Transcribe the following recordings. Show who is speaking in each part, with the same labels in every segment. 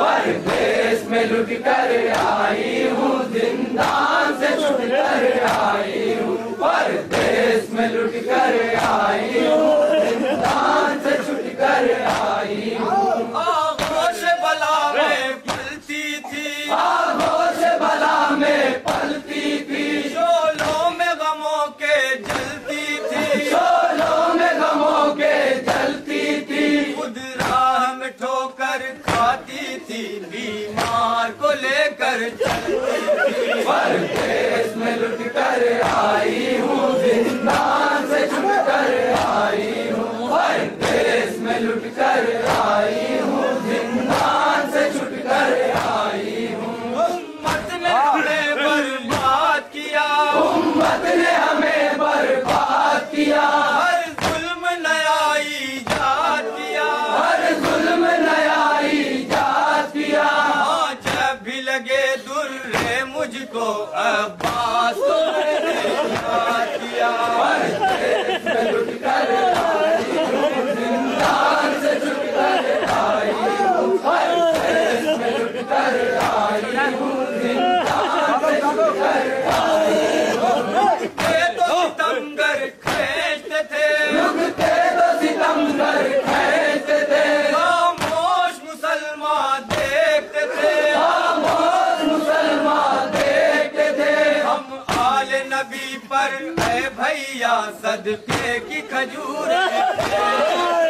Speaker 1: पर देश में लुट कर आई हूँ ज़िंदा से छुट कर आई हूँ
Speaker 2: पर
Speaker 1: देश में लुट कर आई हूँ ज़िंदा से छुट कर आई हूँ
Speaker 2: आगोश बला में पलती थी।
Speaker 1: आगोश बला में पलती
Speaker 2: जाती थी बीमार को लेकर चलती थी।
Speaker 1: परदेश में लुट कर आई हूँ
Speaker 2: ज़िंदा। Abbas, दिया सदके की खजूर।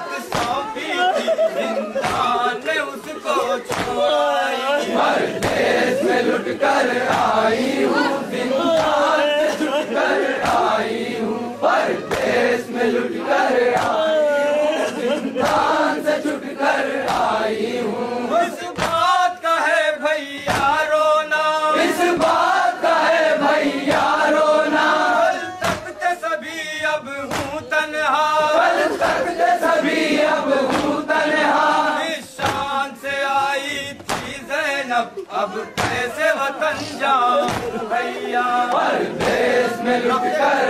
Speaker 2: जन्नत सौंपी थी। हिंदान उसको
Speaker 1: छोड़ा मर देश में लुट कर आई हूँ।
Speaker 2: अब कैसे वतन जाओ भैया।
Speaker 1: परदेश में लुट कर